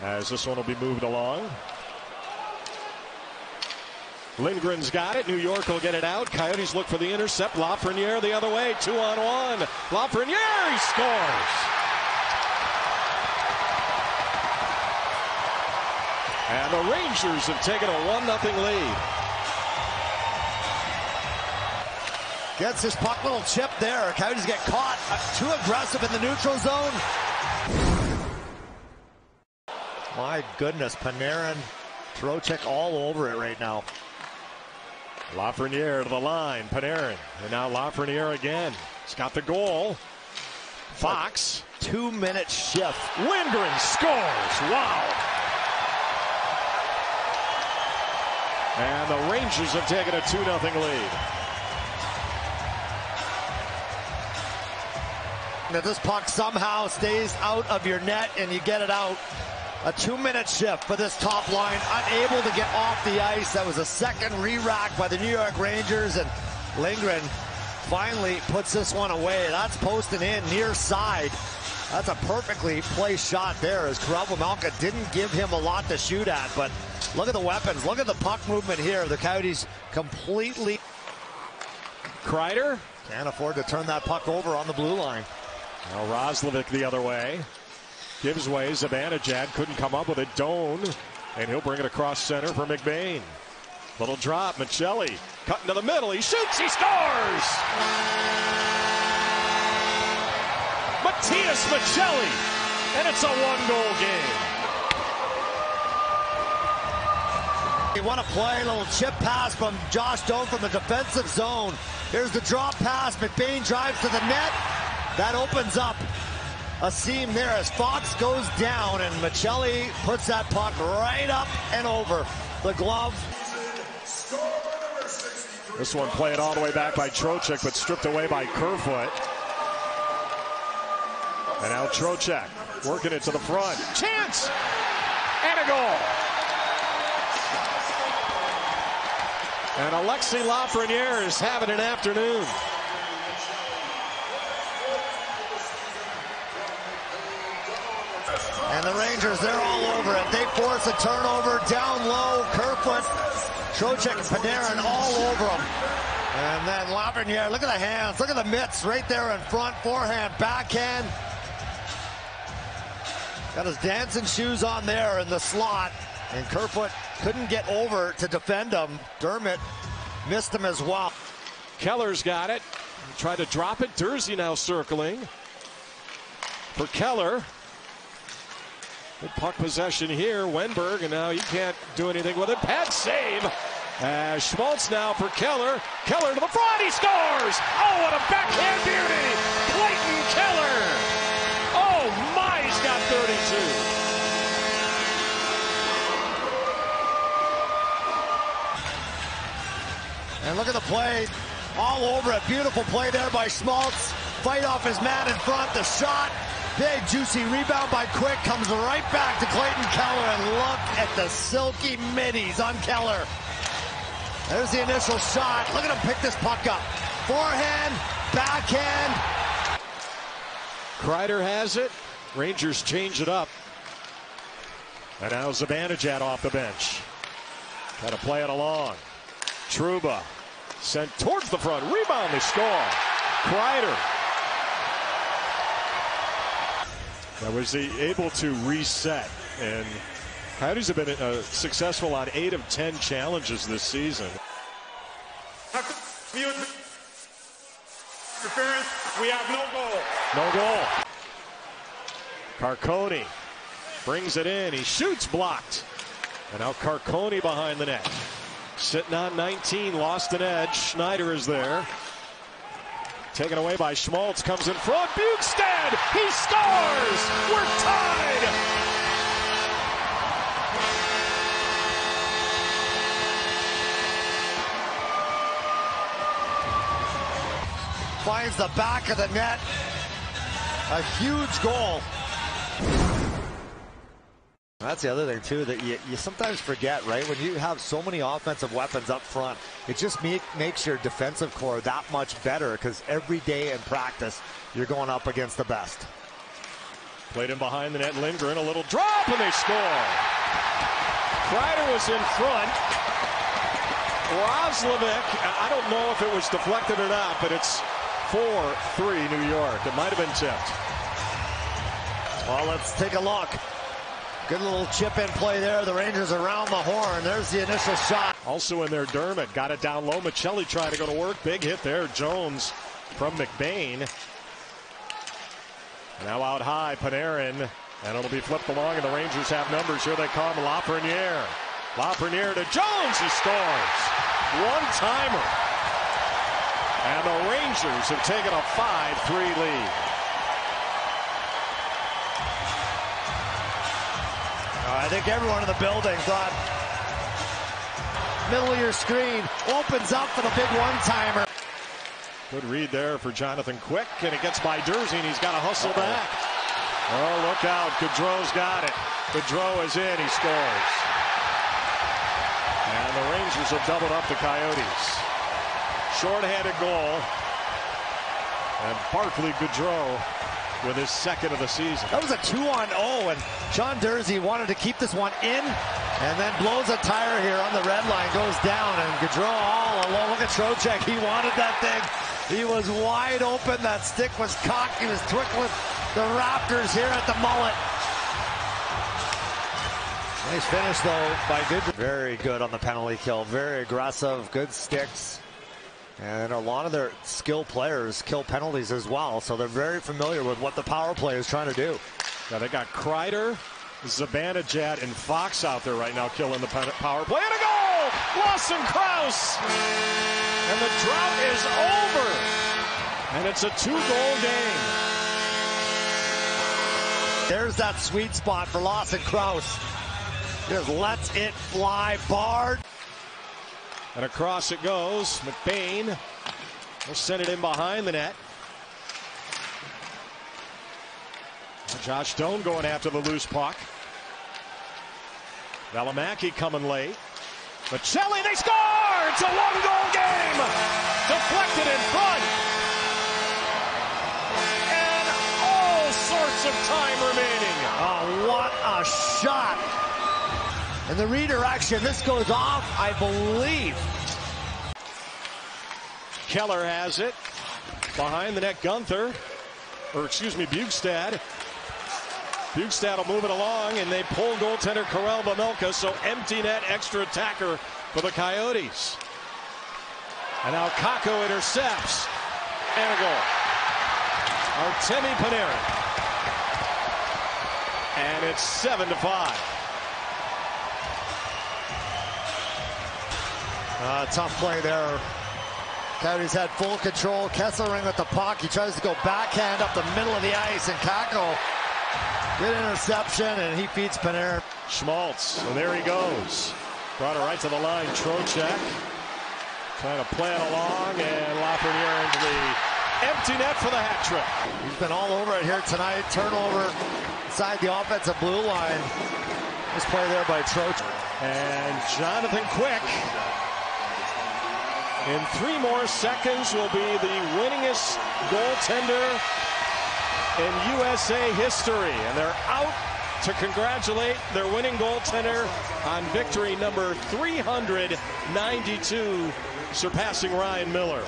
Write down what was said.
As this one will be moved along. Lindgren's got it. New York will get it out. Coyotes look for the intercept. Lafreniere the other way. Two on one. Lafreniere, he scores. And the Rangers have taken a 1 0 lead. Gets his puck, little chip there. Coyotes get caught. Too aggressive in the neutral zone. My goodness, Panarin, Trocheck all over it right now. Lafreniere to the line. Panarin. And now Lafreniere again. He's got the goal. Fox. Two minute shift. Lindgren scores. Wow. And the Rangers have taken a 2 0 lead. Now this puck somehow stays out of your net and you get it out. A two-minute shift for this top line, unable to get off the ice. That was a second re-rack by the New York Rangers, and Lindgren finally puts this one away. That's posting in near side. That's a perfectly placed shot there as Vejmelka didn't give him a lot to shoot at, but look at the weapons. Look at the puck movement here. The Coyotes completely... Kreider. Can't afford to turn that puck over on the blue line. Now Roslovic the other way. Gives way. Zibanejad couldn't come up with it. Doan. And he'll bring it across center for McBain. Little drop. Maccelli cutting to the middle. He shoots. He scores. Matias Maccelli. And it's a one goal game. You want to play a little chip pass from Josh Doan from the defensive zone. Here's the drop pass. McBain drives to the net. That opens up a seam there as Fox goes down and Maccelli puts that puck right up and over the glove. This one played all the way back by Trocheck, but stripped away by Kerfoot. And now Trocheck working it to the front. Chance! And a goal! And Alexis Lafreniere is having an afternoon. And the Rangers, they're all over it. They force a turnover down low. Kerfoot, Trocheck, and Panarin all over them. And then Lafreniere, look at the hands. Look at the mitts right there in front. Forehand, backhand. Got his dancing shoes on there in the slot. And Kerfoot couldn't get over to defend him. Dermott missed him as well. Keller's got it. Tried to drop it. Durzi now circling. For Keller. Good puck possession here. Wennberg, and now you can't do anything with it. Pad save. As Schmaltz now for Keller. Keller to the front. He scores. Oh, what a backhand beauty. Clayton Keller. Oh, my, he's got 32. And look at the play. All over it. Beautiful play there by Schmaltz. Fight off his man in front. The shot. Big juicy rebound by Quick. Comes right back to Clayton Keller. And look at the silky middies on Keller. There's the initial shot. Look at him pick this puck up. Forehand, backhand. Kreider has it. Rangers change it up. And now Zibanejad off the bench. Got to play it along. Trouba sent towards the front. Rebound, they score. Kreider. That was he able to reset. And Coyotes have been uh, successful on 8 of 10 challenges this season. Interference. We have no goal. No goal. Carcone brings it in. He shoots blocked. And now Carcone behind the net. Sitting on 19, lost an edge. Schneider is there. Taken away by Schmaltz, comes in front. Bjugstad, he scores! We're tied! Finds the back of the net. A huge goal. That's the other thing too that you, you sometimes forget, right? When you have so many offensive weapons up front, it just make, makes your defensive core that much better because every day in practice you're going up against the best. Played him behind the net. Lindgren, a little drop, and they score. Kreider was in front. Roslovic, I don't know if it was deflected or not, but it's 4-3 New York. It might have been tipped. Well, let's take a look. Good little chip in play there. The Rangers around the horn. There's the initial shot. Also in there, Dermott got it down low. Maccelli trying to go to work. Big hit there. Jones from McBain. Now out high, Panarin. And it'll be flipped along, and the Rangers have numbers. Here they come, Lafreniere. Lafreniere to Jones. He scores. One timer. And the Rangers have taken a 5-3 lead. I think everyone in the building thought middle of your screen opens up for the big one-timer. Good read there for Jonathan Quick, and it gets by Durzi, and he's got to hustle back. Oh, look out. Goodrow's got it. Goodrow is in. He scores. And the Rangers have doubled up the Coyotes. Short-handed goal. And Barclay Goodrow with his second of the season. That was a two on 0, and Sean Durzi wanted to keep this one in, and then blows a tire here on the red line, goes down, and Goodrow all alone. Look at Trocheck. He wanted that thing. He was wide open. That stick was cocked. He was twinkling the Raptors here at the mullet. Nice finish, though, by good. Very good on the penalty kill. Very aggressive. Good sticks. And a lot of their skill players kill penalties as well, so they're very familiar with what the power play is trying to do. Now they got Kreider, Zibanejad, and Fox out there right now killing the power play. And a goal! Lawson Crouse! And the drought is over. And it's a two-goal game. There's that sweet spot for Lawson Crouse. Just lets it fly. Bard. And across it goes. McBain will send it in behind the net. Josh Doan going after the loose puck. Valimaki coming late. Maccelli, they score! It's a one-goal game! Deflected in front. And all sorts of time remaining. Oh, what a shot! And the redirection, this goes off, I believe. Keller has it. Behind the net, Guenther. Or, excuse me, Bjugstad. Bjugstad will move it along, and they pull goaltender Karel Vejmelka, so empty net, extra attacker for the Coyotes. And now Kakko intercepts. And a goal. Artemi Panarin. And it's 7 to 5. Uh, tough play there. Coyotes had full control. Kesselring with the puck. He tries to go backhand up the middle of the ice, and Kakko, good interception, and he feeds Panarin. Schmaltz, and there he goes. Brought it right to the line. Trocheck trying to play it along, and Lafreniere into the empty net for the hat trick. He's been all over it here tonight. Turnover inside the offensive blue line. This play there by Trocheck. And Jonathan Quick in three more seconds will be the winningest goaltender in USA history. And they're out to congratulate their winning goaltender on victory number 392, surpassing Ryan Miller.